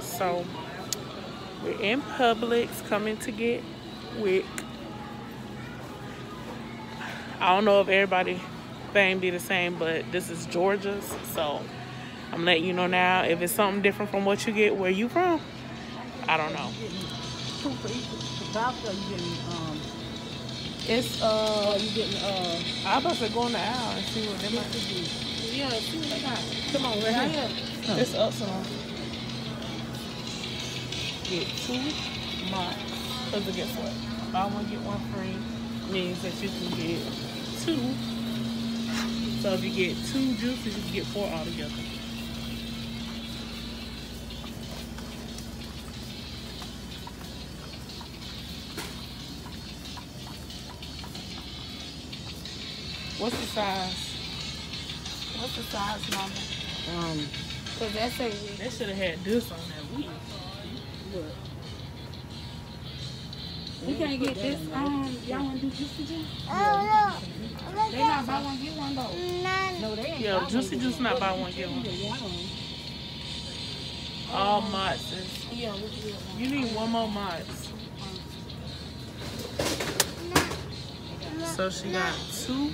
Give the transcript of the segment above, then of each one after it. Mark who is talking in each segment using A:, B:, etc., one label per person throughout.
A: So we're in Publix coming to get WIC. I don't know if everybody thing be the same, but this is Georgia's, so I'm letting you know now. If it's something different from what you get where you from, I don't know.
B: Two for each voucher. Getting um?
A: It's
B: Uh, you getting uh?
A: I about to go in the aisle and see what they might do.
B: Yeah, see what they got.
A: Come on, Right here. It's up some. Get two mops. Because guess what? Buy one, get one free means that you can get two. So if you get two juices, you can get four altogether. What's the size? What's the size, mama?
B: Um,
C: Cause that's a
A: They should have had this on that week.
B: what?
C: we can't get this. Um, y'all wanna do juicy juice?
D: Oh,
C: They not buy one get one though.
B: No, they ain't.
A: Yeah, Juicy Juice not buy one, get one.
B: Yeah, one.
A: All mods.
C: Yeah, we can get one.
A: You need one more mods. So she got two.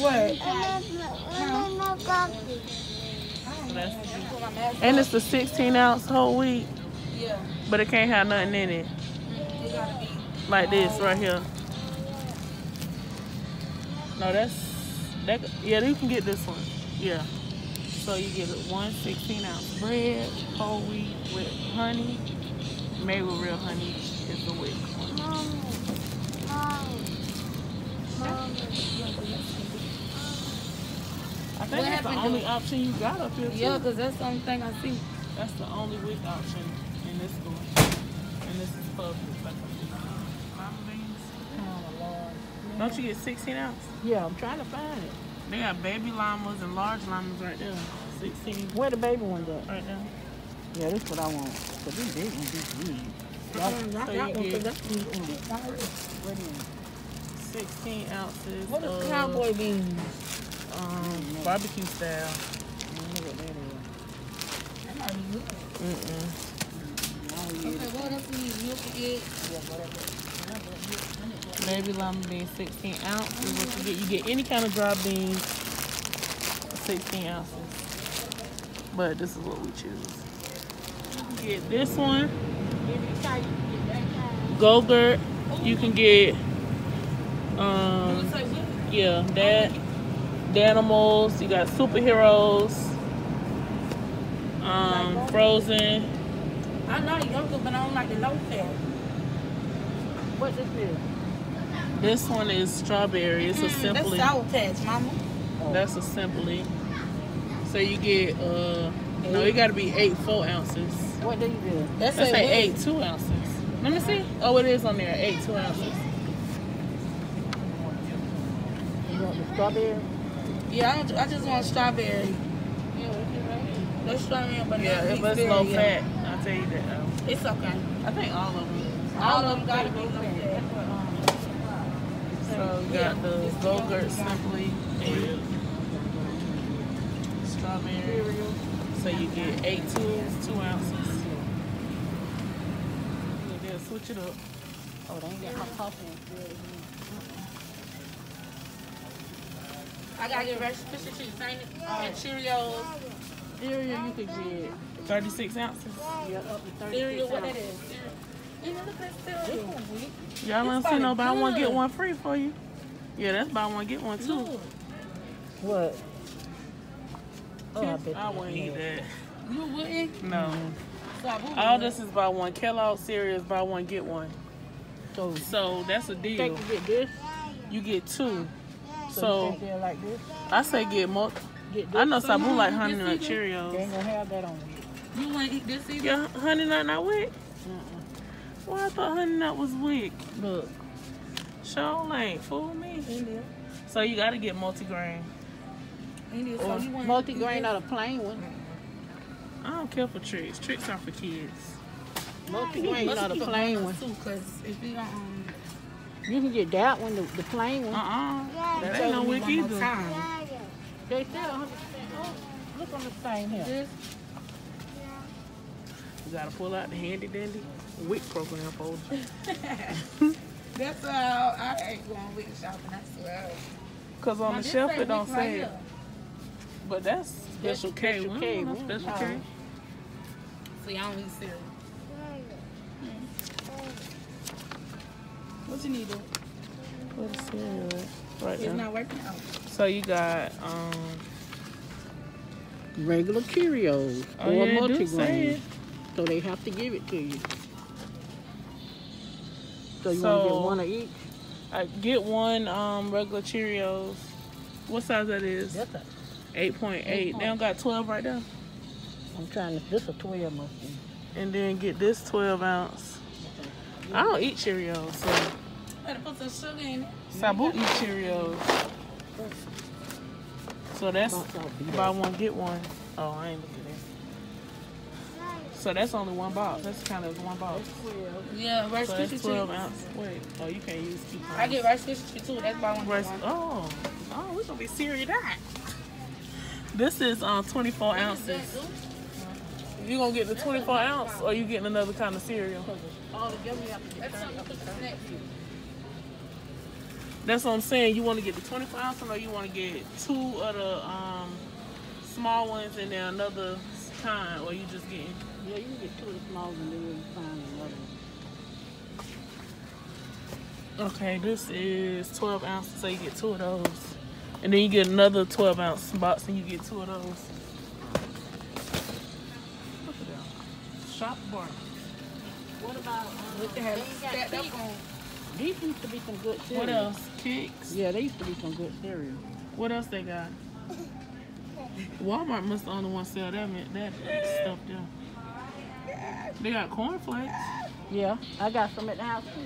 C: What?
A: So that's the juice.
C: Put my mask
A: And it's the 16 ounce whole wheat,
C: Yeah,
A: but it can't have nothing in it.
C: it gotta be.
A: Like this right here. No, that's that. Yeah, you can get this one. Yeah. So you get it one 16 ounce bread, whole wheat with honey, made with real honey is the WIC one. I think
C: What
A: that's the only option you got up here. Too.
C: Yeah, cause that's the only thing I see.
A: That's the only WIC option in this store. And this is Publix. Like Mama beans.
B: Lord.
A: Don't you get 16 ounce?
B: Yeah, I'm trying to find it.
A: They got baby limas and large limas right there. 16
B: Where the baby ones at?
A: right there.
B: Yeah, that's what I want. Cause these big ones, these big.
C: I
A: So
C: got
A: you
C: one,
A: get-
C: cause that's
B: they at?
A: 16 ounces.
C: What is
A: of,
C: cowboy beans?
A: Um, barbecue style.
B: I don't know what that is.
C: That might be good.
A: Mm-mm.
B: I don't eat
C: Okay, what else we need? Milk and eggs.
B: Yeah, whatever.
A: Baby lima beans, 16 ounces. What you get? You get any kind of dry beans, 16 ounces. But this is what we choose. You can get this one. Go-Gurt. You can get, um,
C: like
A: yeah, that. Danimals. You got superheroes. Um, Frozen.
C: I know the yogurt, but I don't like the low fat.
B: What this is?
A: This one is strawberry. It's a
C: Mm,
A: simply.
C: That's sour patch, mama.
A: That's a simply. So you get uh no, you gotta be eight four ounces.
B: What do you do?
C: That's a
A: say eight two ounces. Let me see. Oh, it is on there. Eight two ounces.
B: You want the strawberry?
C: Yeah, I, don't, I just want strawberry. That's strawberry, but
A: Yeah,
C: not
A: it was low
C: berry,
A: fat. I'll tell you that. Though.
C: It's okay.
A: I think all of them.
C: All of them gotta be low fat.
A: So you got the Go-Gurt simply and strawberry. So you get eight tubes, two ounces. And then switch it up.
B: Oh, they ain't got my coffee.
C: I gotta get Rice Krispie treats, ain't it? And Cheerios.
A: Cereal you could get 36 ounces.
B: Yeah, up to 30.
C: Cereal, what that is? You know, look at cereal.
A: Y'all don't see
C: probably
A: no buy one get one free for you. Yeah, that's buy one get one too.
C: Look,
B: What? Oh, I bet
A: I wouldn't eat that.
C: you wouldn't?
A: No.
C: So I would.
A: All this is buy one. Kellogg cereal is buy one get one.
B: So,
A: So that's a deal.
B: you get this?
A: You get two.
B: So,
A: So
B: you think they're like this?
A: I say get more.
B: Get this?
A: I know
C: So
A: Sabu like honey
C: this
A: nut
C: either?
B: They
A: Cheerios.
B: ain't gonna have that on you.
C: You wouldn't eat this either?
A: Yeah, honey nut not WIC.
B: Mm-mm.
A: Well, I thought honey nut was WIC.
B: Look.
A: Show ain't fool me.
C: In there.
A: So you gotta get multigrain.
C: In. So
A: Or
C: you
B: or the plain one?
A: I don't care for Trix. Trix are for kids.
B: Multigrain or the plain one?
C: Too, cause if you don't, um,
B: You can get that one, the, the plain one.
A: uh That
C: tell
A: ain't no
C: me
A: WIC
C: one more
A: either.
C: time.
B: They said 100%. Oh, look on the thing here.
C: This,
A: You gotta pull out the handy dandy WIC program folder.
C: that's all. I ain't going with shopping. I swear.
A: Cause on
C: Now,
A: the shelf it don't
C: WIC right
A: say it. But that's special K.
B: Special
A: We
B: K,
A: don't know
B: we don't
A: Special
B: know.
A: K.
C: So y'all don't eat cereal. What you need to?
A: What is cereal at? Right
C: It's
A: there.
C: not working out.
A: So you got um
B: Regular Cheerios
A: oh
B: or
A: yeah, it
B: multigrain. So they have to give it to you. So you want to get one of each?
A: I get one um regular Cheerios. What size that is?
B: That's a,
A: Eight point eight.
B: Eight
A: They don't got twelve right there.
B: I'm trying to, this a 12 must be.
A: And then get this twelve ounce. I don't eat Cheerios, so
C: Better put some sugar in it.
A: Sabu eat Cheerios. So that's
B: Box out beat
A: buy one get one. Oh, I ain't looking at. So that's only one box. That's kind of one box.
C: Yeah, Rice
A: So that's twelve
C: treats.
A: ounce. Wait, oh you can't use coupons.
C: I get Rice Krispie treats too. That's why I want
A: Rice. Oh, oh, we gonna be serious that. This is um 24 ounces. You gonna get the 24 ounce, or you getting another kind of cereal?
B: All together you have to get
C: That's something to put the snacks in.
A: That's what I'm saying. You want to get the 24 ounce, or you want to get two of the um small ones and then another kind, or you just getting?
B: Yeah, you can get two of the small ones and then you find another one.
A: Okay, this is 12 ounces, so you get two of those, and then you get another 12 ounce box, and you get two of those. Look at that. Shop bar.
B: What about,
C: Look at
B: um,
C: her
B: they ain't
C: stacked up on.
B: These used to be some good cereal.
A: What else? Kix.
B: Yeah, they used to be some good cereal.
A: What else they got? Walmart must the only one sell that that stuff there. They got cornflakes.
B: Yeah, I got some at the house too.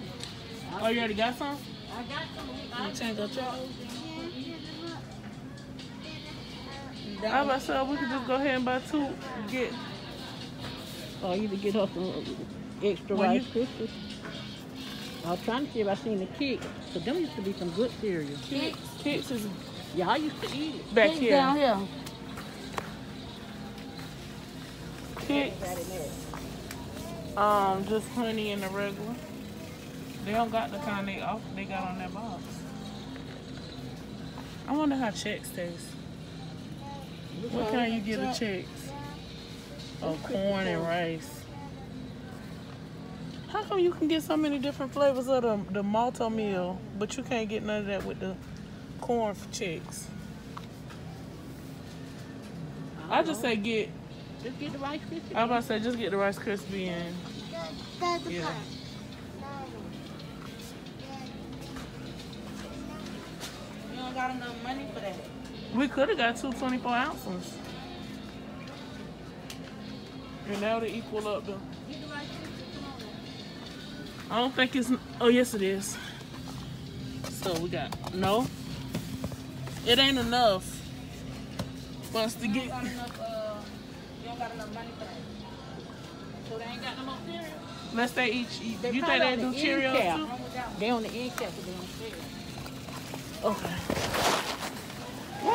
A: Oh, you already got some?
B: I got some.
C: You change your truck.
A: I about to we could just go ahead and buy two. Get
B: Or either get her some extra
A: Well, you-
B: Rice Krispies. I was trying to see if I seen the kick. So them used to be some good cereal.
A: Kix. Kix is
B: Yeah, I used to eat it.
A: back
C: Kix
A: here.
C: down here.
A: Kix. Um, just honey and the regular. They don't got the kind they off they got on that box. I wonder how Chex taste. What kind you get the Chex? Oh, corn and rice. How come you can get so many different flavors of the, the Malt-O-Meal, but you can't get none of that with the corn Chex? I just say get.
B: Just get the Rice Krispies.
A: I was about to say just get the Rice Krispie and yeah.
C: You don't got enough money for that.
A: We could have got two 24 ounces. And that would equal up the. I don't think it's. Oh, yes, it is. So we got. No. It ain't enough for us to get.
C: enough, uh, you don't got enough money for that. So they ain't got no more cereal?
A: Unless they each. eat-
B: They
A: you think they
B: on
A: do
B: the
A: Cheerios too?
C: Wrong with that one?
B: They on the end cap, they don't sell.
A: Okay.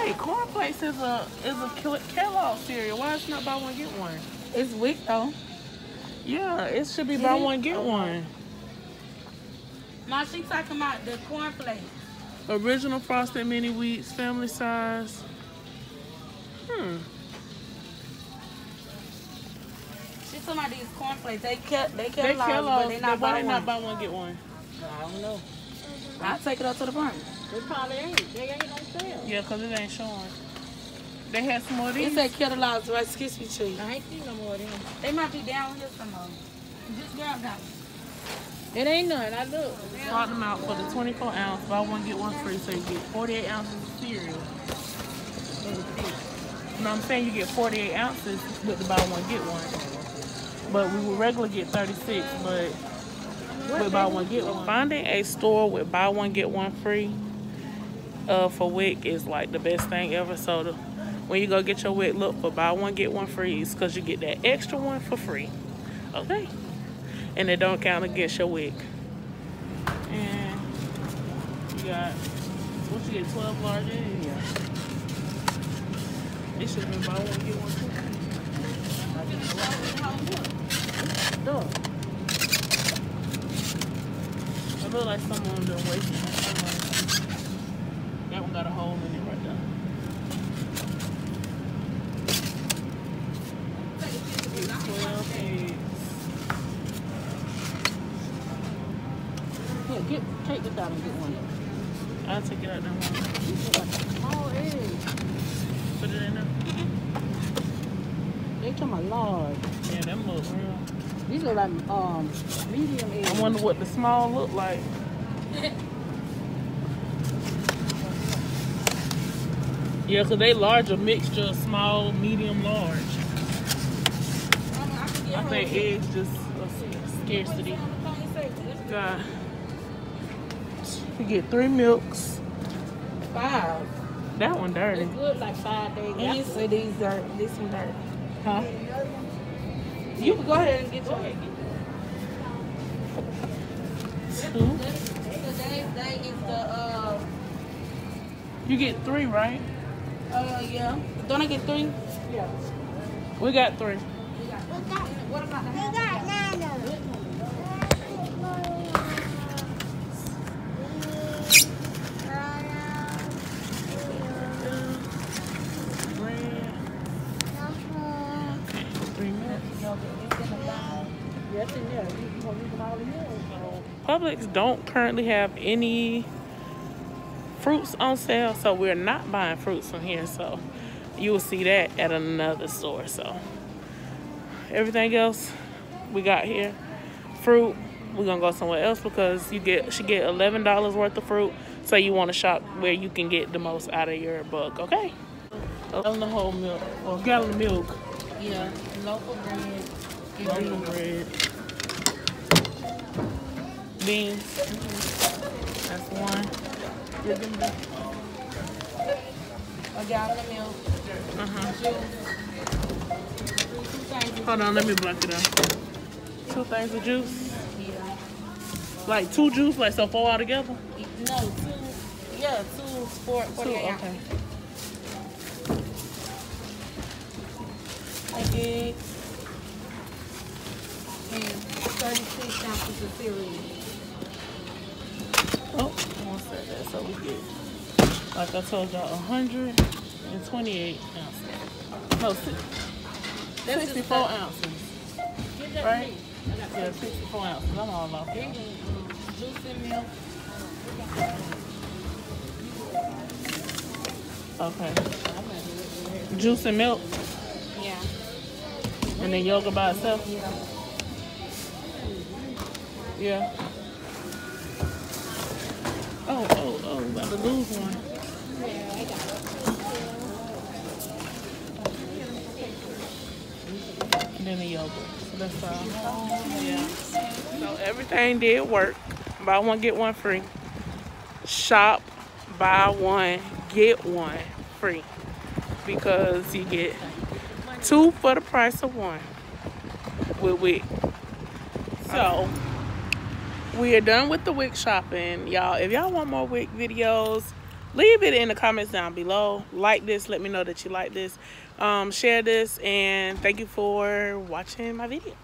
A: Wait, cornflakes is a is a Ke- Kellogg cereal. Why it's not buy one get one?
C: It's weak though.
A: Yeah, it should be buy one get one.
C: My she talking about the cornflakes.
A: Original frosted mini wheats, family size. Hmm.
C: She talking about these cornflakes. They kept they
A: They
C: kept but
A: Kellogg's,
C: they
A: they
C: not
A: why
C: buy
A: they
C: one.
A: not buy one get one?
B: I don't know.
C: I'll take it up to the front.
B: They probably ain't. They ain't on sale.
A: Yeah, cause it ain't showing. They had some more of
C: It
A: these.
C: said Kellogg's Rice Krispie treat.
B: I ain't seen no more of them.
C: They might be down here somewhere. Just grab that one.
B: It ain't none. I look.
A: Bought them out for the 24 ounce, buy one get one free, so you get 48 ounces of cereal. No, I'm saying you get 48 ounces with the buy one get one. But we would regularly get 36, but with buy one get one. Finding a store with buy one get one free uh, for WIC is like the best thing ever. So the, when you go get your WIC, look for buy one get one free because you get that extra one for free. Okay? And it don't count against your WIC. And you got, what you get, 12 large eggs? It should have been buy one, get one too. It look like someone been wasting. That one got a hole in it right there. Get Twelve eggs.
B: Here, get take this out and get one.
A: I'll take it out there. one.
B: These look like small eggs.
A: Put it in there.
B: They talking about large.
A: Yeah, them look real.
B: These look like um medium eggs.
A: I wonder what the small look like. Yeah, so they large, a mixture of small, medium, large. I think eggs just a scarcity. God. You get three milks.
C: Five.
A: That one dirty.
B: It's good like five days.
C: And you say these are this one dirty.
B: Huh?
C: You can go ahead and get your
A: Two.
C: Today, day is the uh
A: You get three, right?
C: uh yeah. Don't I get three?
B: Yeah.
A: We got three.
C: We What about the
A: Publix don't currently have any fruits on sale, so we're not buying fruits from here. So you will see that at another store. So everything else we got here, fruit, we're gonna go somewhere else because you get should get eleven dollars worth of fruit. So you want to shop where you can get the most out of your buck. Okay. A gallon of whole milk or a gallon of milk.
C: Yeah, local bread.
A: Loaf bread. Beans. That's one. Yeah, them the-
C: A gallon of milk.
A: Uh-huh.
C: Juice.
A: Hold on, let me block it out. Two things of juice.
C: Yeah.
A: Like two juice, like so four altogether?
C: No, two. Yeah, two four
A: Two,
C: forty eight
A: okay.
C: Like eggs. And thirty six ounces of cereal.
A: Like I told y'all, 128 ounces. No, six,
C: That's
A: 64
C: just
A: ounces, right?
B: me. I got
A: Yeah, 64 ounces. I'm all off.
C: Juice and milk.
A: Okay. Juice and milk,
C: Yeah.
A: and then yogurt by itself?
C: Yeah.
A: Yeah. Oh, oh, oh, about to lose one. Then the yogurt. So that's all. Yeah. So everything did work. Buy one, get one free. Shop, buy one, get one free. Because you get two for the price of one with WIC. So we are done with the WIC shopping. Y'all, if y'all want more WIC videos, leave it in the comments down below. Like this, let me know that you like this. Um, share this, and thank you for watching my video.